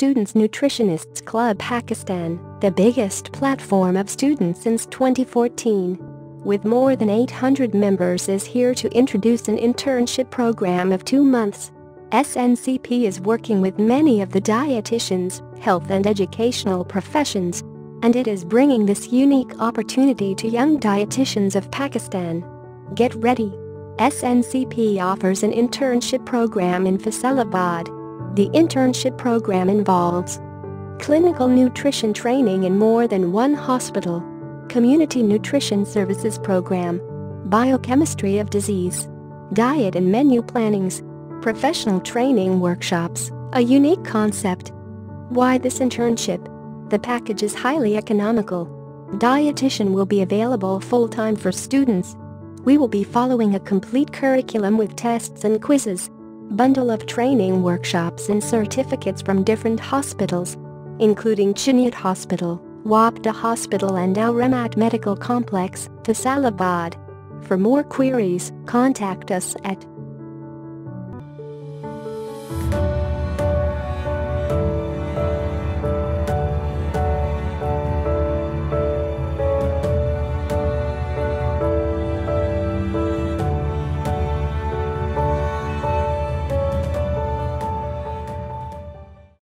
Students Nutritionists Club Pakistan, the biggest platform of students since 2014. With more than 800 members is here to introduce an internship program of two months. SNCP is working with many of the dietitians, health and educational professions, and it is bringing this unique opportunity to young dietitians of Pakistan. Get ready! SNCP offers an internship program in Faisalabad. The internship program involves clinical nutrition training in more than one hospital, community nutrition services program, biochemistry of disease, diet and menu plannings, professional training workshops, a unique concept. Why this internship? The package is highly economical. Dietitian will be available full-time for students. We will be following a complete curriculum with tests and quizzes. Bundle of training workshops and certificates from different hospitals, including Chiniot Hospital, Wapda Hospital and Al Ramat Medical Complex, Faisalabad. For more queries, contact us at